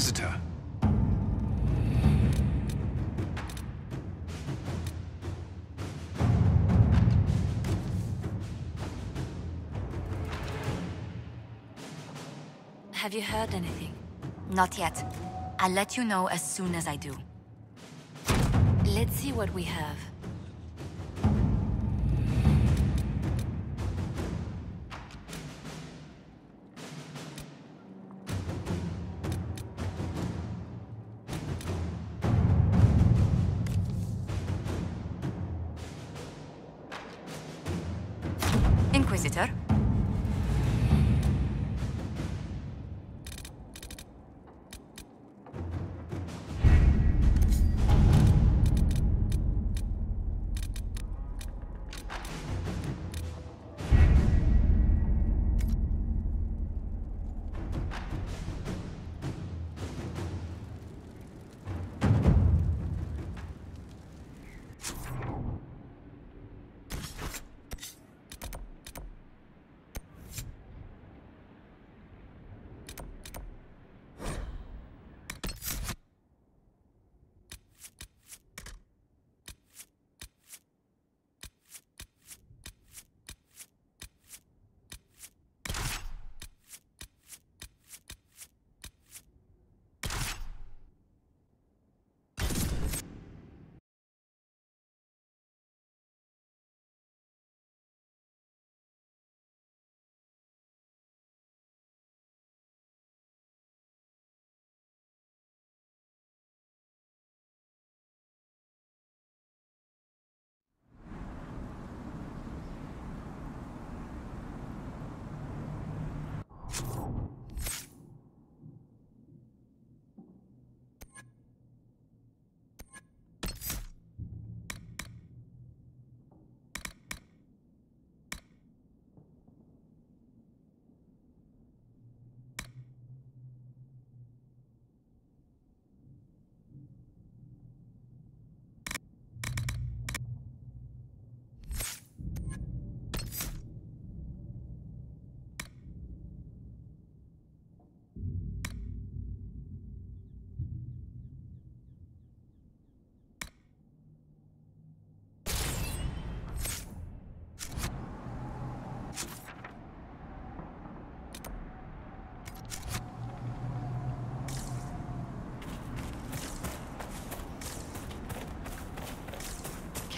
Inquisitor. Have you heard anything? Not yet. I'll let you know as soon as I do. Let's see what we have. vizitör? Inquisitor?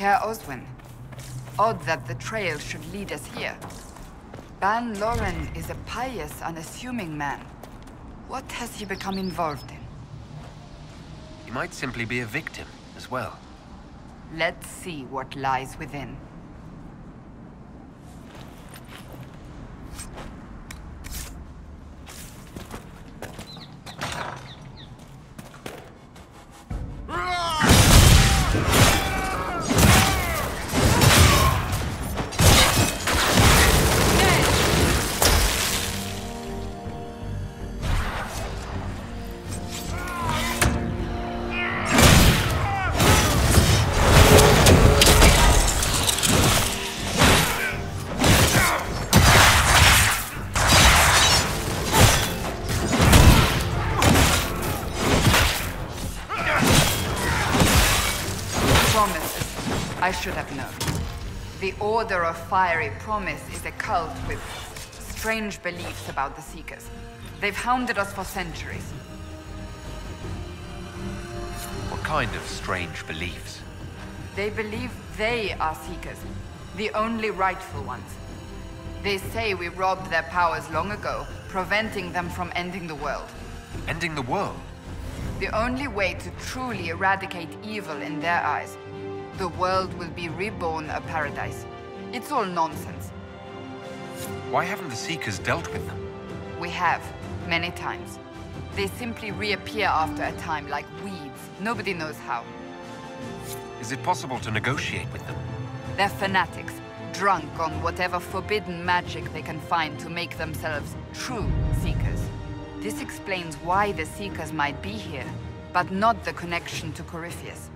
Caer Oswin. Odd that the trail should lead us here. Bann Loren is a pious, unassuming man. What has he become involved in? He might simply be a victim as well. Let's see what lies within. Should have known. The Order of Fiery Promise is a cult with strange beliefs about the Seekers. They've hounded us for centuries. What kind of strange beliefs? They believe they are Seekers, the only rightful ones. They say we robbed their powers long ago, preventing them from ending the world. Ending the world? The only way to truly eradicate evil in their eyes. The world will be reborn a paradise. It's all nonsense. Why haven't the Seekers dealt with them? We have, many times. They simply reappear after a time like weeds. Nobody knows how. Is it possible to negotiate with them? They're fanatics, drunk on whatever forbidden magic they can find to make themselves true Seekers. This explains why the Seekers might be here, but not the connection to Corypheus.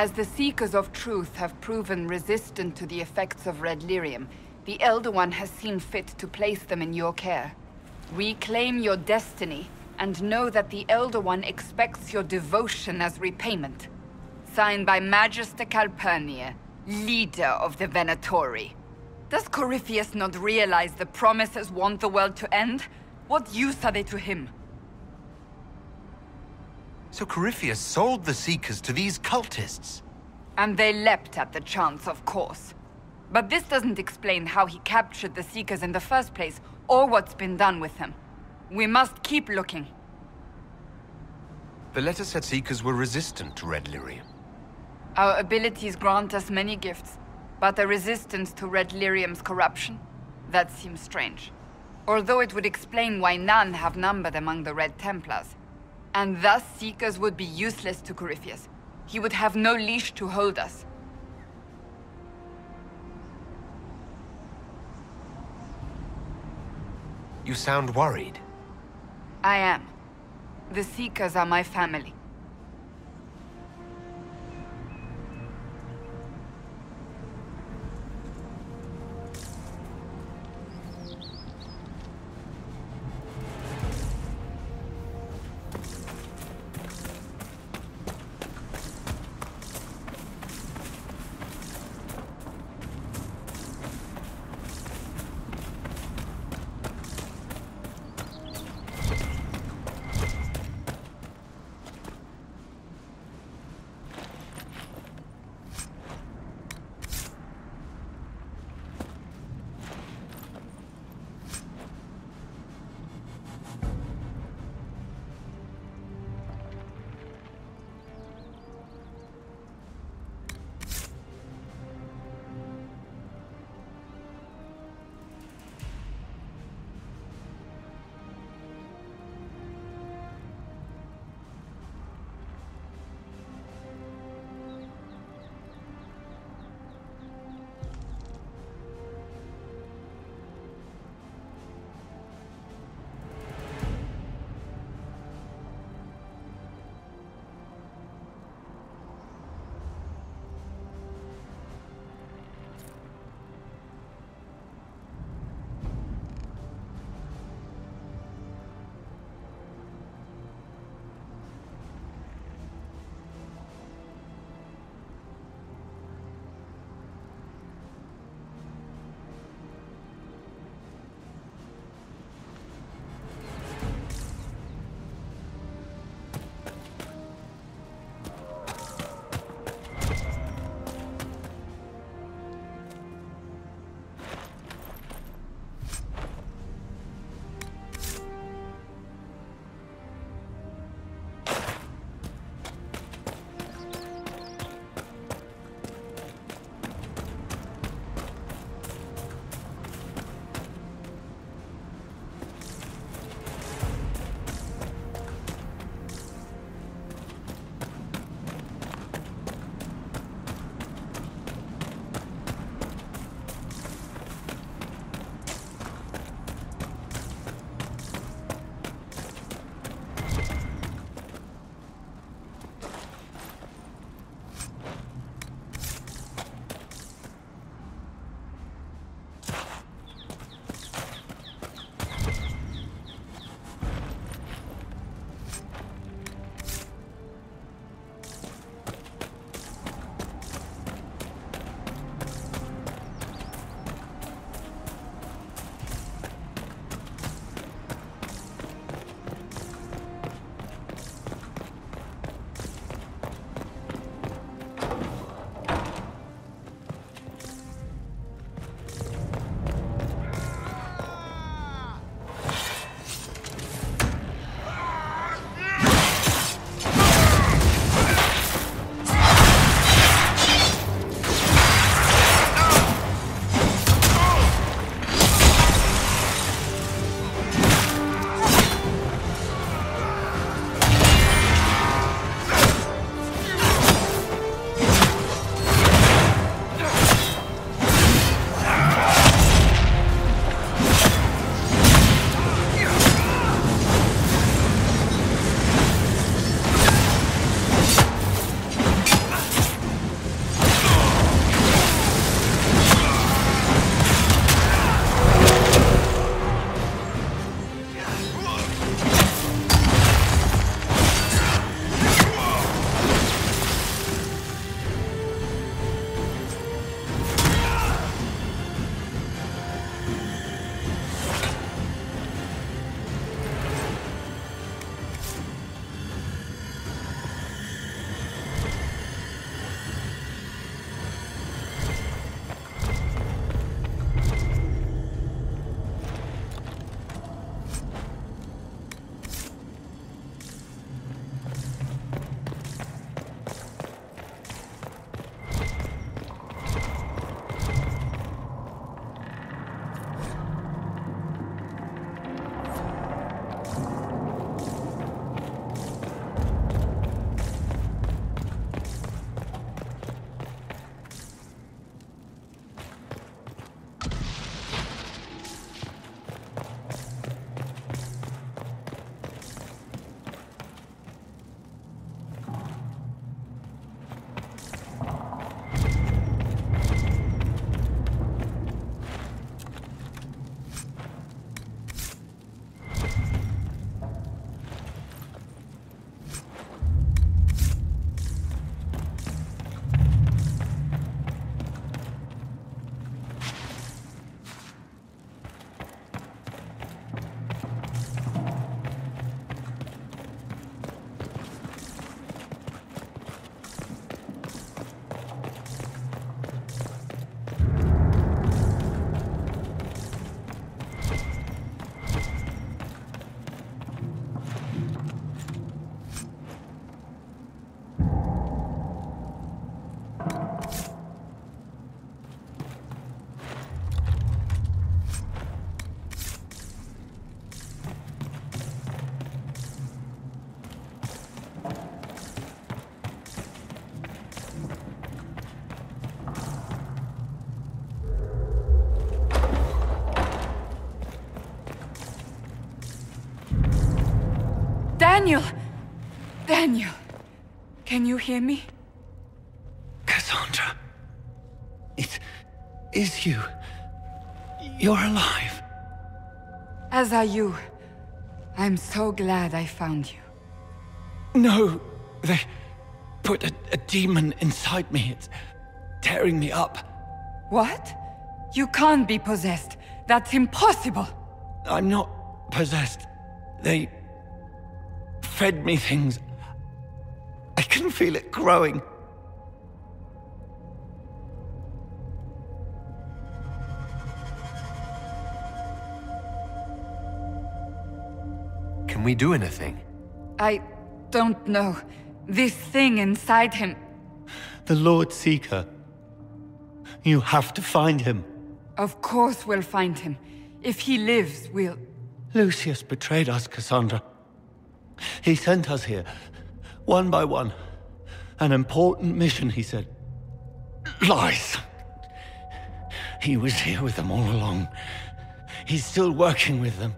As the Seekers of Truth have proven resistant to the effects of Red Lyrium, the Elder One has seen fit to place them in your care. Reclaim your destiny, and know that the Elder One expects your devotion as repayment. Signed by Magister Calpurnia, leader of the Venatori. Does Corypheus not realize the Promisers want the world to end? What use are they to him? So Corypheus sold the Seekers to these cultists? And they leapt at the chance, of course. But this doesn't explain how he captured the Seekers in the first place, or what's been done with them. We must keep looking. The letter said Seekers were resistant to Red Lyrium. Our abilities grant us many gifts, but a resistance to Red Lyrium's corruption? That seems strange. Although it would explain why none have numbered among the Red Templars. And thus Seekers would be useless to Corypheus. He would have no leash to hold us. You sound worried. I am. The Seekers are my family. Daniel! Daniel! Can you hear me? Cassandra. It is you. You're alive. As are you. I'm so glad I found you. No, they put a, a demon inside me. It's tearing me up. What? You can't be possessed. That's impossible. I'm not possessed. They fed me things. I can feel it growing. Can we do anything? I don't know. This thing inside him. The Lord Seeker. You have to find him. Of course we'll find him. If he lives, we'll... Lucius betrayed us, Cassandra. He sent us here, one by one. An important mission, he said. Lies. He was here with them all along. He's still working with them.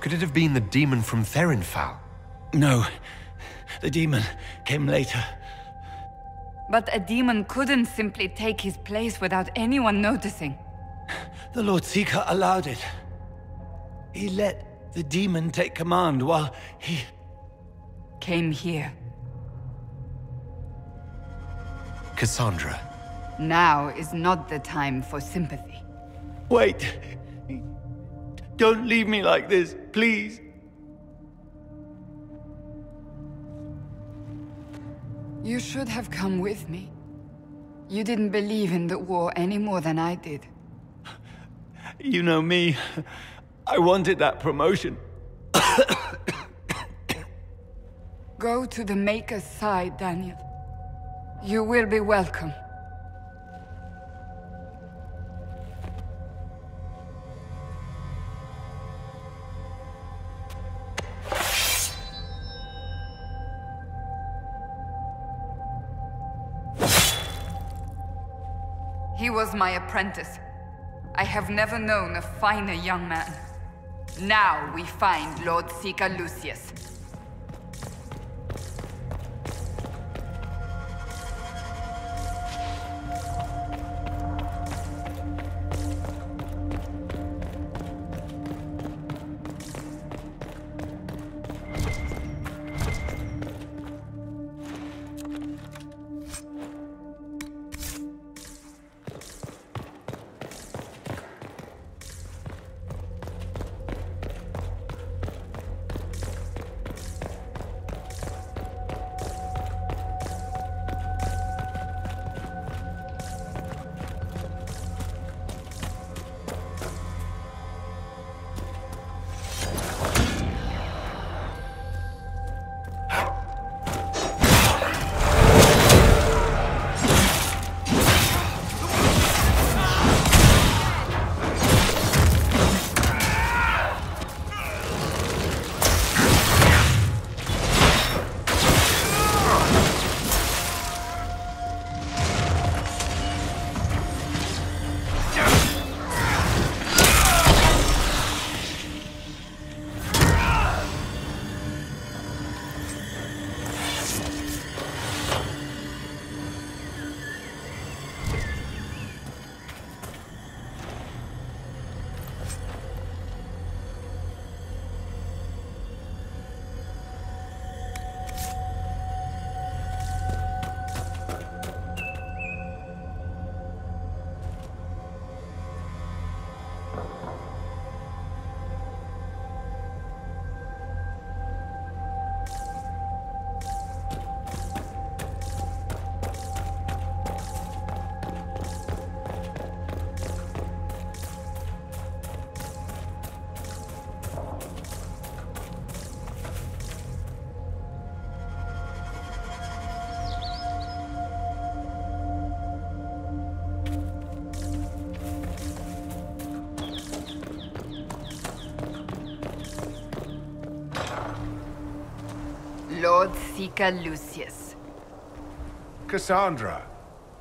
Could it have been the demon from Therinfal? No. The demon came later. But a demon couldn't simply take his place without anyone noticing. The Lord Seeker allowed it. He let the demon take command while he... Came here. Cassandra. Now is not the time for sympathy. Wait! Don't leave me like this, please! You should have come with me. You didn't believe in the war any more than I did. You know me. I wanted that promotion. Go to the Maker's side, Daniel. You will be welcome. He was my apprentice. I have never known a finer young man. Now we find Lord Seeker Lucius. Lord Lucius. Cassandra,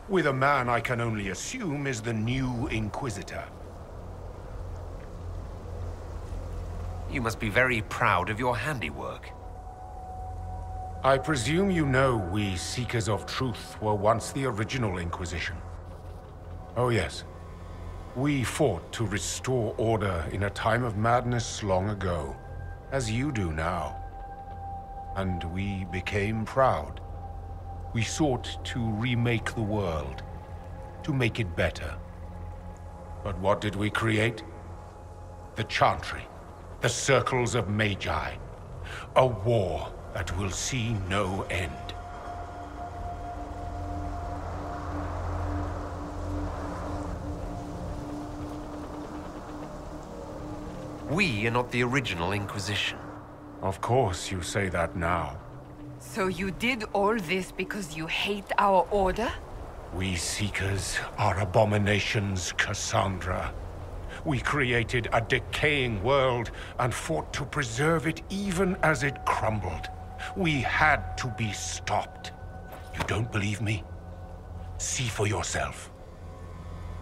with a man I can only assume is the new Inquisitor. You must be very proud of your handiwork. I presume you know we Seekers of Truth were once the original Inquisition. Oh yes. We fought to restore order in a time of madness long ago, as you do now. And we became proud. We sought to remake the world, to make it better. But what did we create? The Chantry, the Circles of Magi. A war that will see no end. We are not the original Inquisition. Of course you say that now. So you did all this because you hate our order? We Seekers are abominations, Cassandra. We created a decaying world and fought to preserve it even as it crumbled. We had to be stopped. You don't believe me? See for yourself.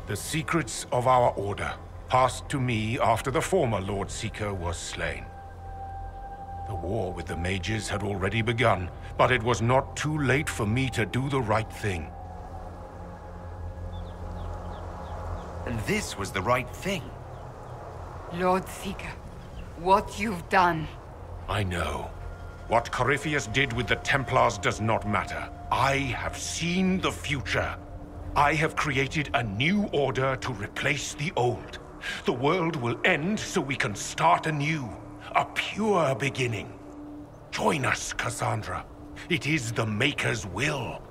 The secrets of our order passed to me after the former Lord Seeker was slain. The war with the mages had already begun, but it was not too late for me to do the right thing. And this was the right thing. Lord Seeker, what you've done. I know. What Corypheus did with the Templars does not matter. I have seen the future. I have created a new order to replace the old. The world will end so we can start anew. A pure beginning. Join us, Cassandra. It is the Maker's will.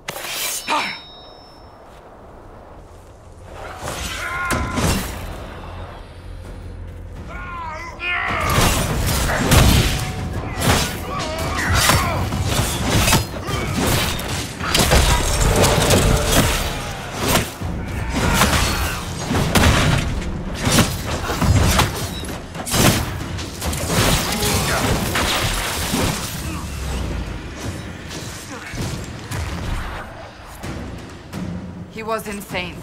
Was insane.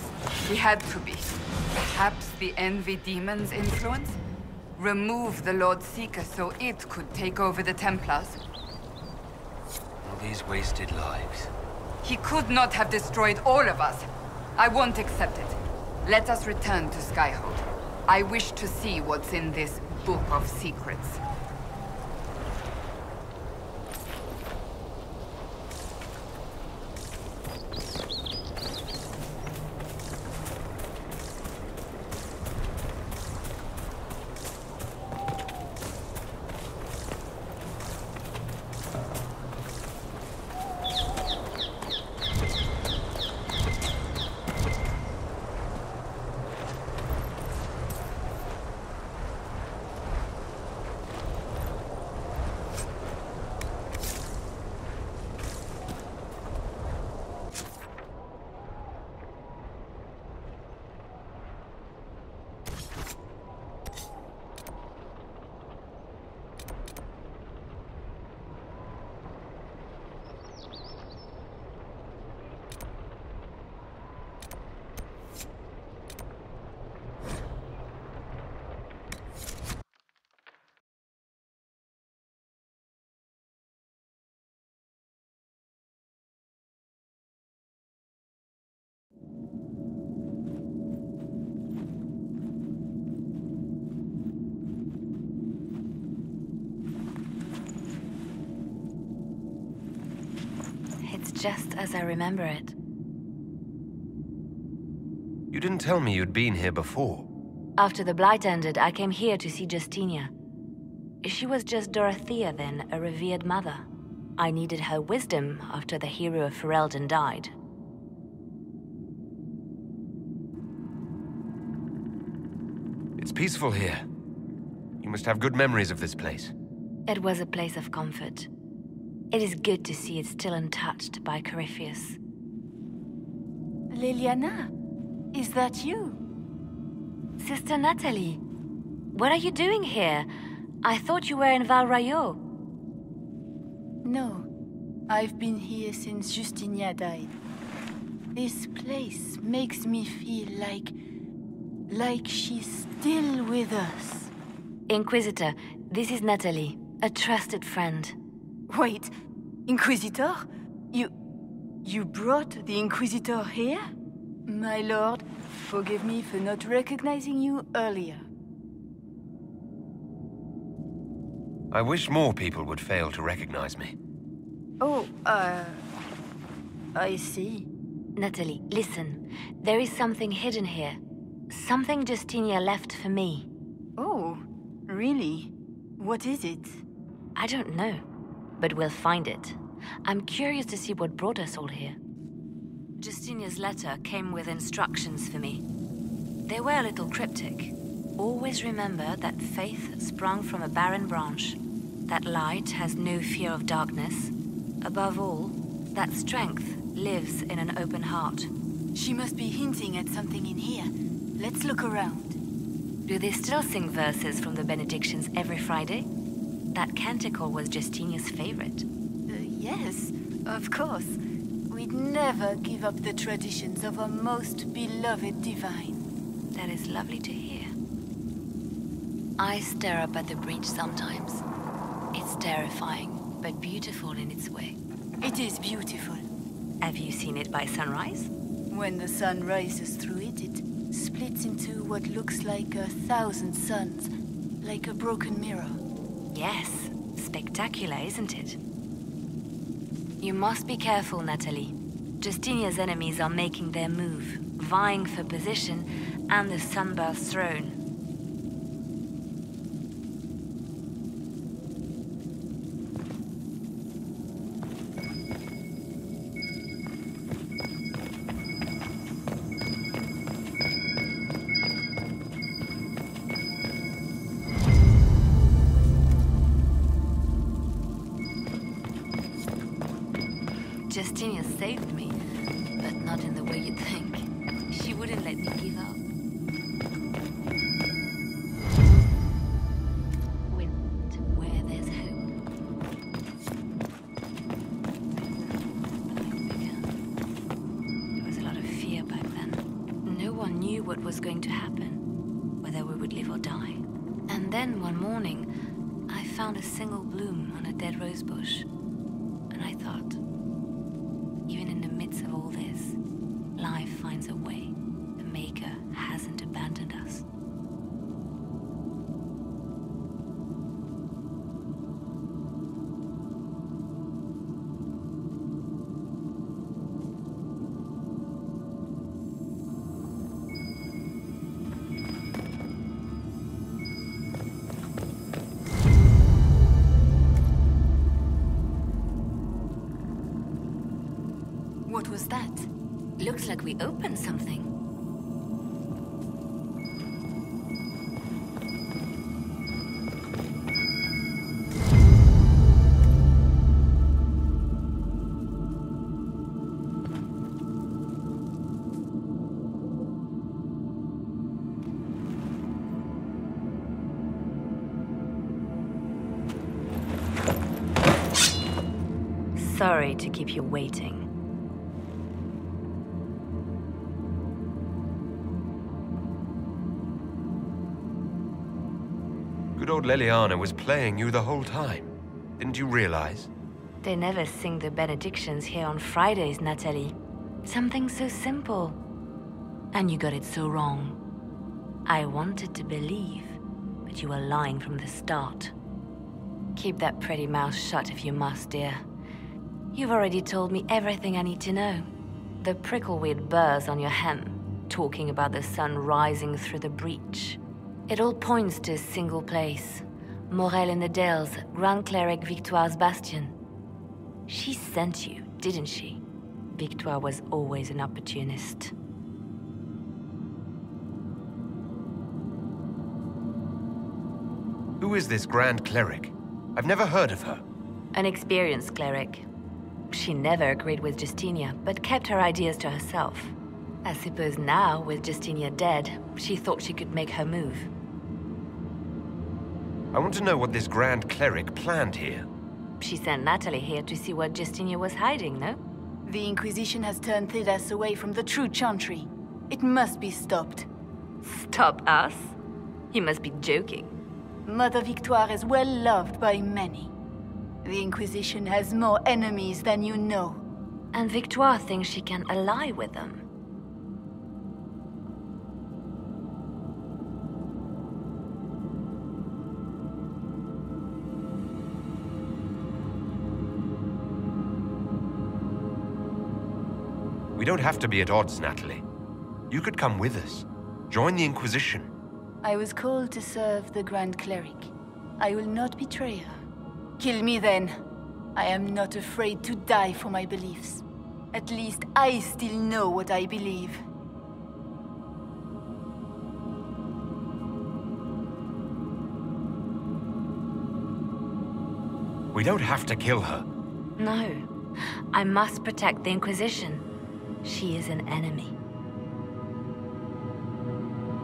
He had to be. Perhaps the Envy Demon's influence? Remove the Lord Seeker so it could take over the Templars? All these wasted lives. He could not have destroyed all of us. I won't accept it. Let us return to Skyhold. I wish to see what's in this Book of Secrets. It's just as I remember it. You didn't tell me you'd been here before. After the Blight ended, I came here to see Justinia. She was just Dorothea then, a revered mother. I needed her wisdom after the hero of Ferelden died. It's peaceful here. You must have good memories of this place. It was a place of comfort. It is good to see it still untouched by Corypheus. Leliana, is that you? Sister Natalie, what are you doing here? I thought you were in Val Royeaux. No, I've been here since Justinia died. This place makes me feel like... like she's still with us. Inquisitor, this is Natalie, a trusted friend. Wait, Inquisitor? You... you brought the Inquisitor here? My lord, forgive me for not recognizing you earlier. I wish more people would fail to recognize me. Oh, uh... I see. Natalie, listen. There is something hidden here. Something Justinia left for me. Oh, really? What is it? I don't know, but we'll find it. I'm curious to see what brought us all here. Justinia's letter came with instructions for me. They were a little cryptic. Always remember that faith sprung from a barren branch, that light has no fear of darkness. Above all, that strength lives in an open heart. She must be hinting at something in here. Let's look around. Do they still sing verses from the benedictions every Friday? That canticle was Justinia's favorite. Uh, yes, of course. We'd never give up the traditions of our most beloved divine. That is lovely to hear. I stare up at the breach sometimes. It's terrifying, but beautiful in its way. It is beautiful. Have you seen it by sunrise? When the sun rises through it, it splits into what looks like a thousand suns, like a broken mirror. Yes, spectacular, isn't it? You must be careful, Natalie. Justinia's enemies are making their move, vying for position and the Sunburst throne. Saved me, but not in the way you'd think. She wouldn't let me give up. Wind, where there's hope. There was a lot of fear back then. No one knew what was going to happen, whether we would live or die. And then one morning, I found a single bloom on a dead rose bush. Sorry to keep you waiting. Good old Leliana was playing you the whole time. Didn't you realize? They never sing the benedictions here on Fridays, Natalie. Something so simple. And you got it so wrong. I wanted to believe, but you were lying from the start. Keep that pretty mouth shut if you must, dear. You've already told me everything I need to know. The prickleweed burrs on your hem, talking about the sun rising through the breach. It all points to a single place. Morel in the Dales, Grand Cleric Victoire's bastion. She sent you, didn't she? Victoire was always an opportunist. Who is this Grand Cleric? I've never heard of her. An experienced cleric. She never agreed with Justinia, but kept her ideas to herself. I suppose now, with Justinia dead, she thought she could make her move. I want to know what this Grand Cleric planned here. She sent Natalie here to see what Justinia was hiding, no? The Inquisition has turned Thedas away from the true Chantry. It must be stopped. Stop us? You must be joking. Mother Victoire is well loved by many. The Inquisition has more enemies than you know. And Victoire thinks she can ally with them. We don't have to be at odds, Natalie. You could come with us. Join the Inquisition. I was called to serve the Grand Cleric. I will not betray her. Kill me then. I am not afraid to die for my beliefs. At least I still know what I believe. We don't have to kill her. No. I must protect the Inquisition. She is an enemy.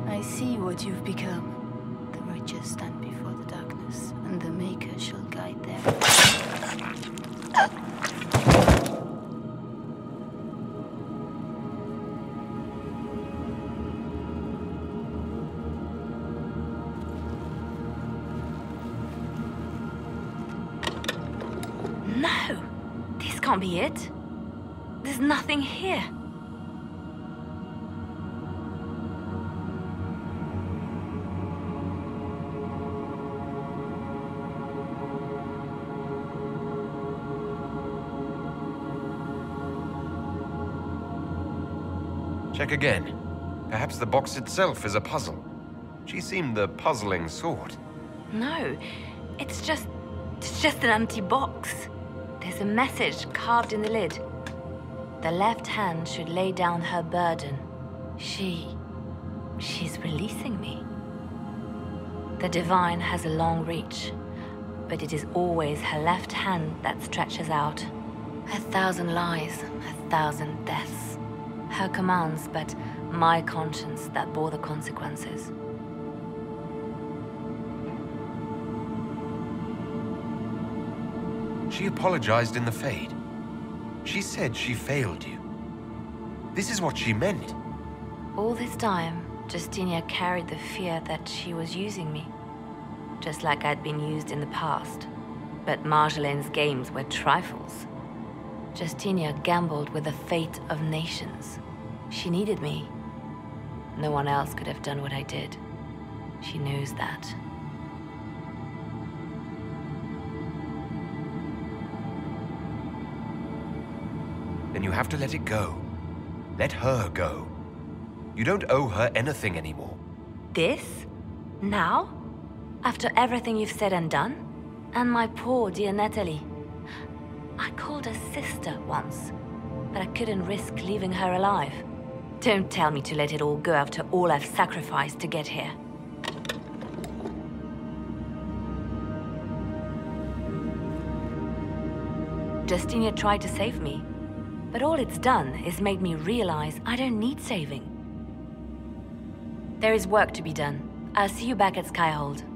I see what you've become. The righteous stand before the darkness, and the Maker shall guide them. No! This can't be it. There's nothing here. Check again. Perhaps the box itself is a puzzle. She seemed the puzzling sort. No, it's just. It's just an empty box. There's a message carved in the lid. The left hand should lay down her burden. She. She's releasing me. The divine has a long reach, but it is always her left hand that stretches out. A thousand lies, a thousand deaths. Her commands, but my conscience that bore the consequences. She apologized in the Fade. She said she failed you. This is what she meant. All this time, Justinia carried the fear that she was using me. Just like I'd been used in the past. But Marjolaine's games were trifles. Justinia gambled with the fate of nations. She needed me. No one else could have done what I did. She knows that. Then you have to let it go. Let her go. You don't owe her anything anymore. This? Now? After everything you've said and done? And my poor dear Natalie. I called her sister once, but I couldn't risk leaving her alive. Don't tell me to let it all go after all I've sacrificed to get here. Justinia tried to save me, but all it's done is made me realize I don't need saving. There is work to be done. I'll see you back at Skyhold.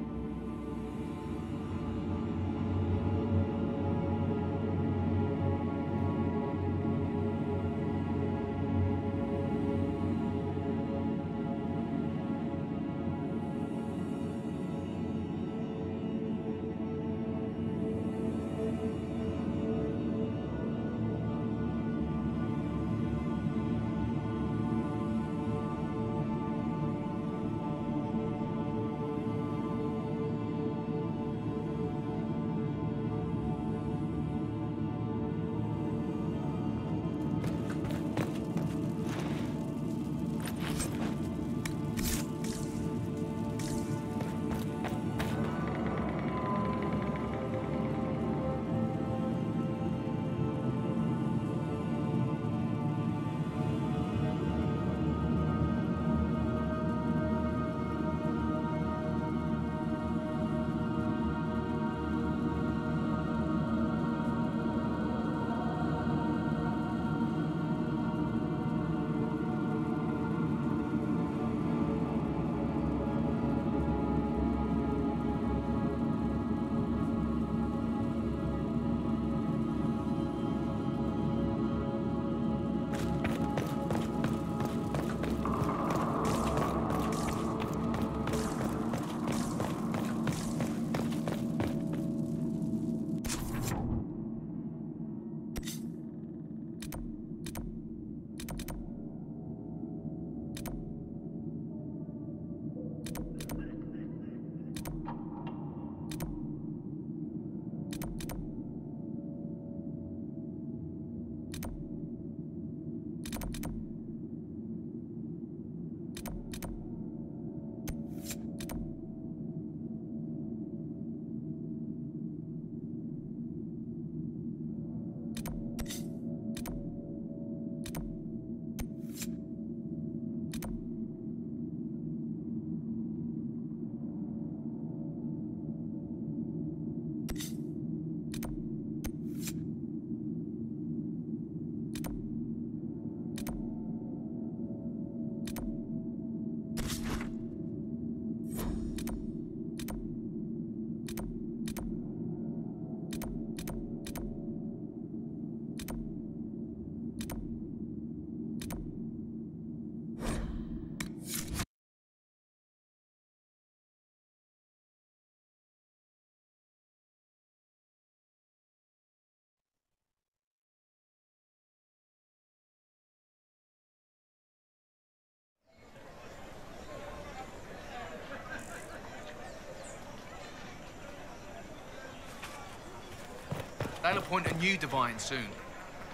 They'll appoint a new Divine soon.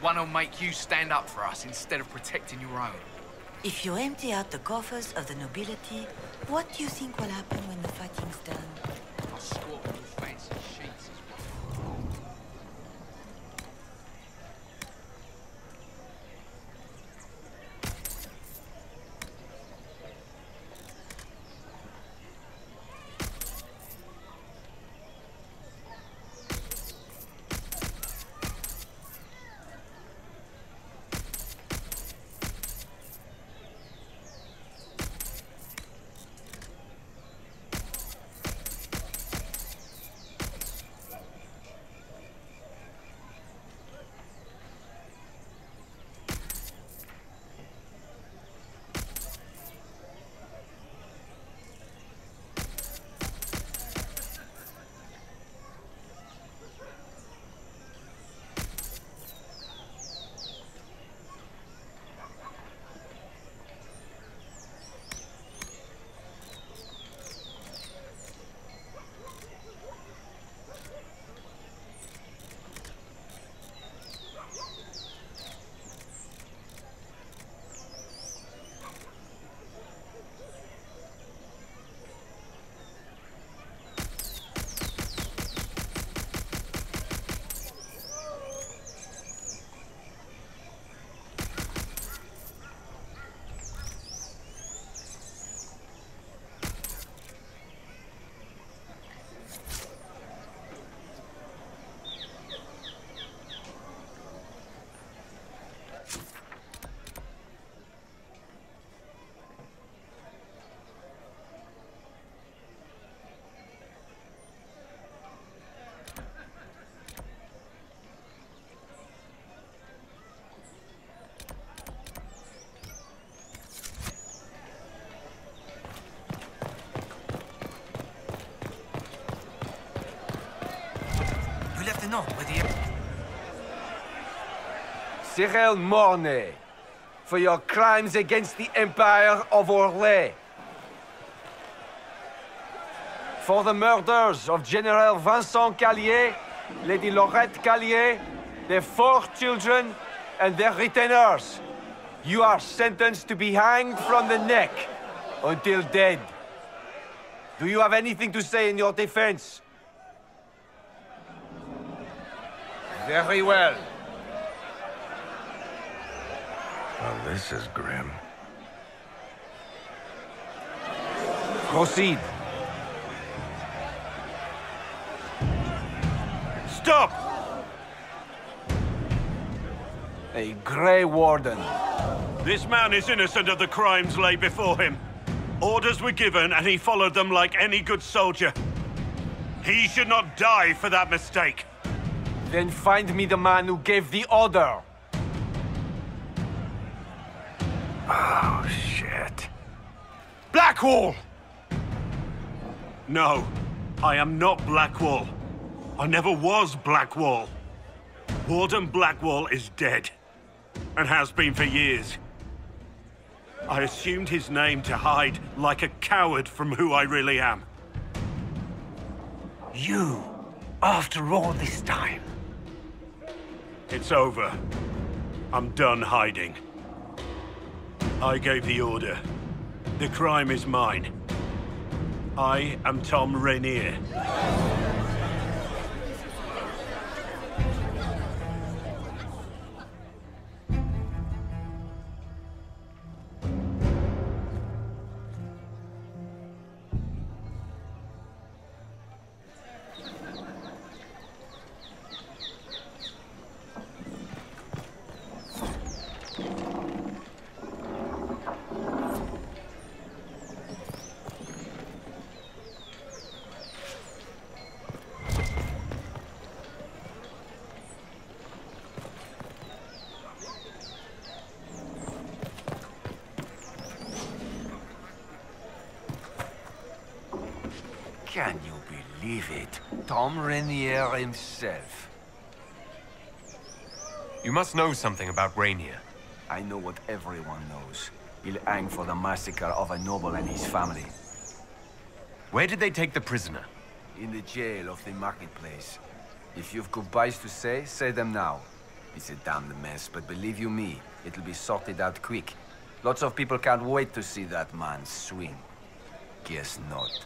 One who'll make you stand up for us instead of protecting your own. If you empty out the coffers of the nobility, what do you think will happen when the fighting's done? You with the... Cyril Mornay, for your crimes against the Empire of Orlais. For the murders of General Vincent Callier, Lady Laurette Callier, their four children, and their retainers. You are sentenced to be hanged from the neck until dead. Do you have anything to say in your defense? Very well. Well, this is grim. Proceed. Stop! A Grey Warden. This man is innocent of the crimes laid before him. Orders were given and he followed them like any good soldier. He should not die for that mistake. Then find me the man who gave the order. Oh, shit. Blackwall! No, I am not Blackwall. I never was Blackwall. Warden Blackwall is dead, and has been for years. I assumed his name to hide like a coward from who I really am. You, after all this time. It's over. I'm done hiding. I gave the order. The crime is mine. I am Thom Rainier. Can you believe it? Thom Rainier himself. You must know something about Rainier. I know what everyone knows. He'll hang for the massacre of a noble and his family. Where did they take the prisoner? In the jail of the marketplace. If you've goodbyes to say, say them now. It's a damned mess, but believe you me, it'll be sorted out quick. Lots of people can't wait to see that man swing. Guess not.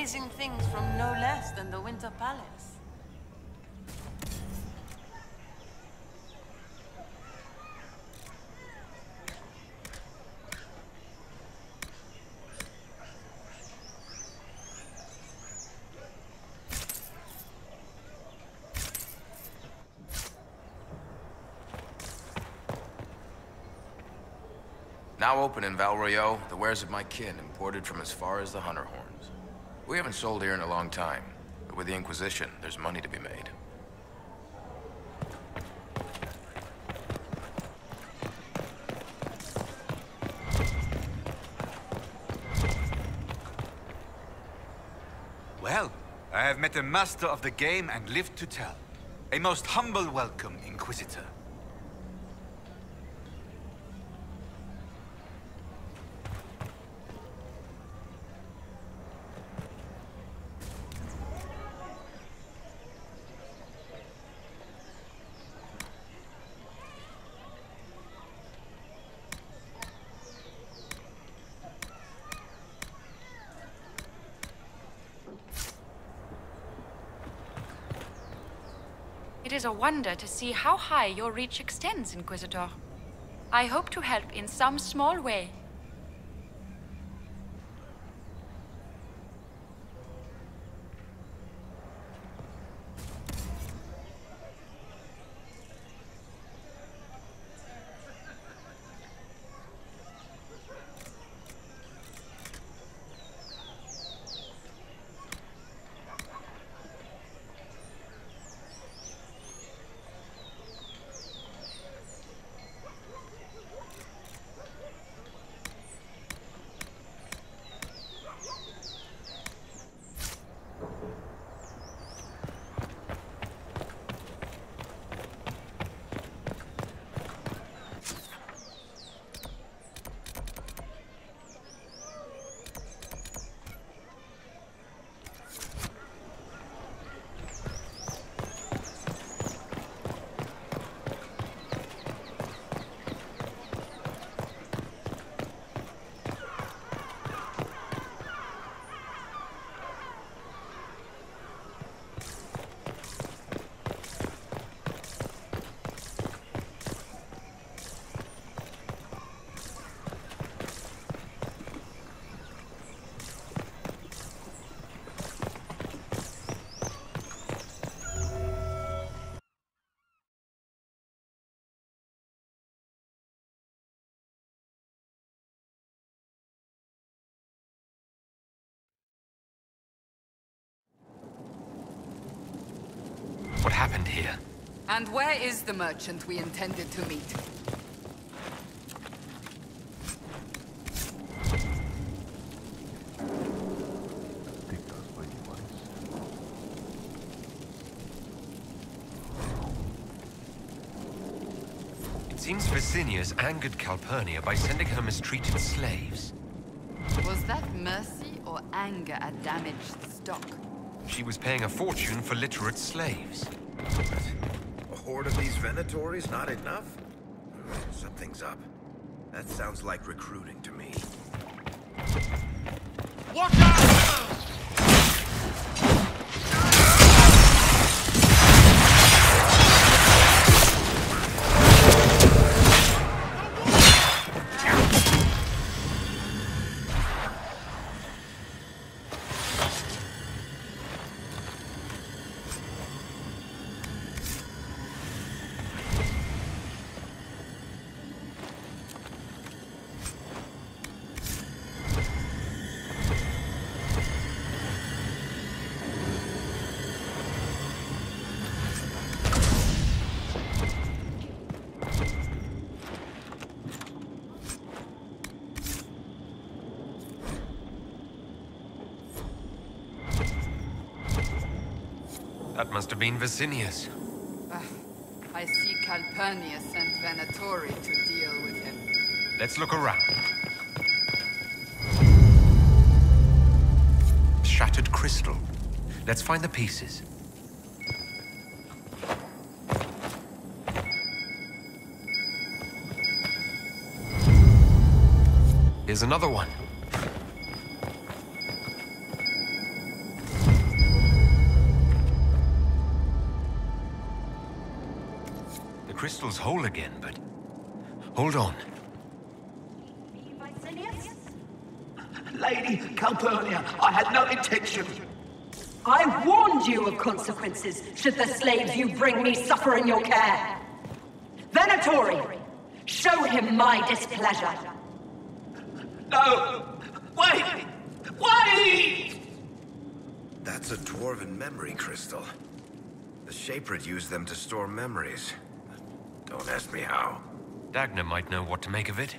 amazing things from no less than the Winter Palace. Now open in Val Royeaux, the wares of my kin, imported from as far as the Hunterhorns. We haven't sold here in a long time, but with the Inquisition, there's money to be made. Well, I have met a master of the game and lived to tell. A most humble welcome, Inquisitor. Is a wonder to see how high your reach extends, Inquisitor. I hope to help in some small way. What happened here? And where is the merchant we intended to meet? It seems Vicinius angered Calpurnia by sending her mistreated slaves. Was that mercy or anger at damaged stock? She was paying a fortune for literate slaves. A horde of these Venatories not enough? Something's up. That sounds like recruiting to me. Watch out! That must have been Vasinius. Ah, I see Calpurnia sent Venatori to deal with him. Let's look around. Shattered crystal. Let's find the pieces. Here's another one. Crystal's whole again, but... Hold on. Lady Calpurnia, I had no intention. I warned you of consequences should the slaves you bring me suffer in your care. Venatori, show him my displeasure. No! Wait! Wait! That's a dwarven memory crystal. The Shaperate used them to store memories. Don't ask me how. Dagna might know what to make of it.